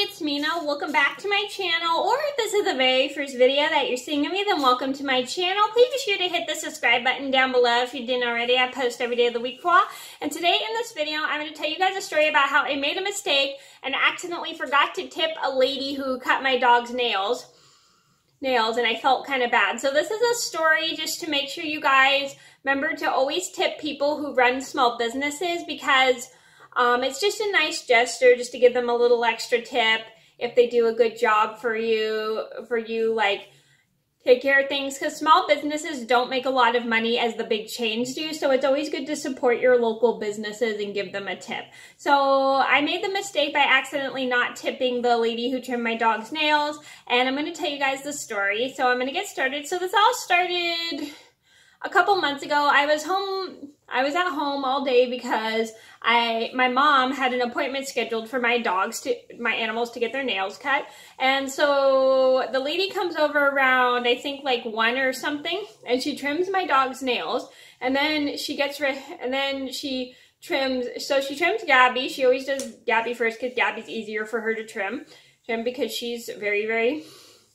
it's Mena. Welcome back to my channel, or if this is the very first video that you're seeing of me, then welcome to my channel. Please be sure to hit the subscribe button down below if you didn't already. I post every day of the week for. And today in this video, I'm going to tell you guys a story about how I made a mistake and accidentally forgot to tip a lady who cut my dog's nails. Nails, and I felt kind of bad. So this is a story just to make sure you guys remember to always tip people who run small businesses because um, it's just a nice gesture just to give them a little extra tip if they do a good job for you, for you, like take care of things because small businesses don't make a lot of money as the big chains do. So it's always good to support your local businesses and give them a tip. So I made the mistake by accidentally not tipping the lady who trimmed my dog's nails. And I'm going to tell you guys the story. So I'm going to get started. So this all started a couple months ago. I was home I was at home all day because I my mom had an appointment scheduled for my dogs to my animals to get their nails cut. And so the lady comes over around I think like 1 or something and she trims my dog's nails and then she gets re- and then she trims so she trims Gabby. She always does Gabby first cuz Gabby's easier for her to trim. Trim because she's very very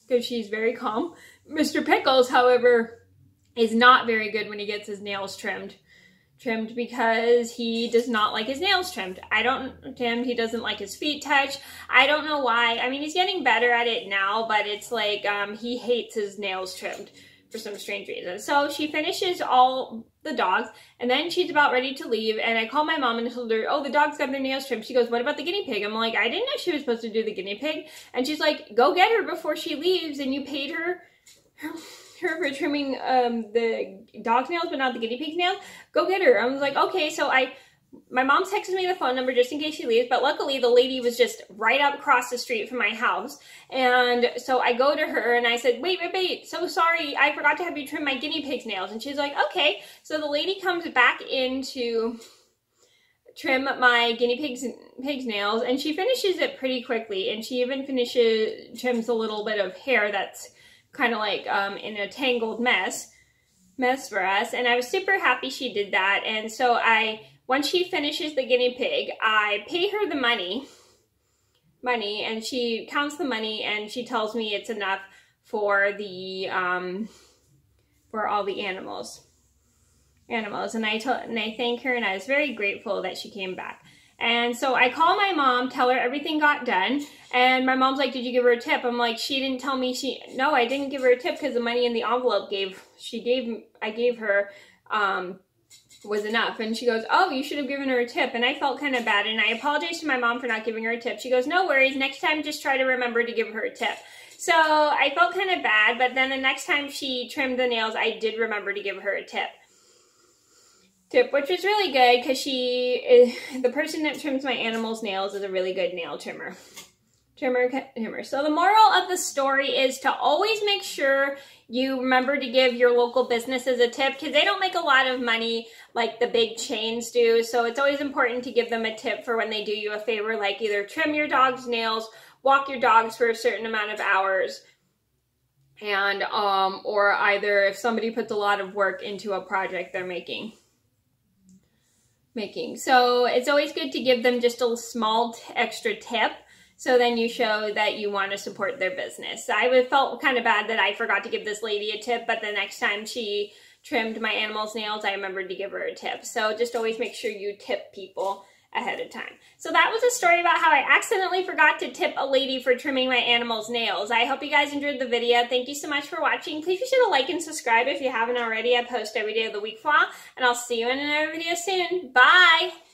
because she's very calm. Mr. Pickles, however, is not very good when he gets his nails trimmed trimmed because he does not like his nails trimmed. I don't trimmed. He doesn't like his feet touched. I don't know why. I mean, he's getting better at it now, but it's like um, he hates his nails trimmed for some strange reason. So she finishes all the dogs and then she's about ready to leave and I call my mom and told her, oh, the dogs got their nails trimmed. She goes, what about the guinea pig? I'm like, I didn't know she was supposed to do the guinea pig. And she's like, go get her before she leaves and you paid her her for trimming um, the dog's nails, but not the guinea pig's nails. Go get her. I was like, okay. So I, my mom texted me the phone number just in case she leaves, but luckily the lady was just right up across the street from my house. And so I go to her and I said, wait, wait, wait, so sorry, I forgot to have you trim my guinea pig's nails. And she's like, okay. So the lady comes back in to trim my guinea pig's, pig's nails and she finishes it pretty quickly. And she even finishes, trims a little bit of hair that's kind of like um, in a tangled mess mess for us and I was super happy she did that and so I once she finishes the guinea pig I pay her the money money and she counts the money and she tells me it's enough for the um, for all the animals animals and I told and I thank her and I was very grateful that she came back and so I call my mom, tell her everything got done. And my mom's like, did you give her a tip? I'm like, she didn't tell me she, no, I didn't give her a tip because the money in the envelope gave, she gave, I gave her, um, was enough. And she goes, oh, you should have given her a tip. And I felt kind of bad. And I apologized to my mom for not giving her a tip. She goes, no worries. Next time, just try to remember to give her a tip. So I felt kind of bad. But then the next time she trimmed the nails, I did remember to give her a tip tip, which was really good because she, is, the person that trims my animal's nails is a really good nail trimmer. Trimmer, trimmer. So the moral of the story is to always make sure you remember to give your local businesses a tip because they don't make a lot of money like the big chains do. So it's always important to give them a tip for when they do you a favor, like either trim your dog's nails, walk your dogs for a certain amount of hours, and um, or either if somebody puts a lot of work into a project they're making making. So it's always good to give them just a small extra tip so then you show that you want to support their business. I felt kind of bad that I forgot to give this lady a tip, but the next time she trimmed my animal's nails, I remembered to give her a tip. So just always make sure you tip people ahead of time. So that was a story about how I accidentally forgot to tip a lady for trimming my animal's nails. I hope you guys enjoyed the video. Thank you so much for watching. Please be sure to like and subscribe if you haven't already. I post every day of the week for and I'll see you in another video soon. Bye!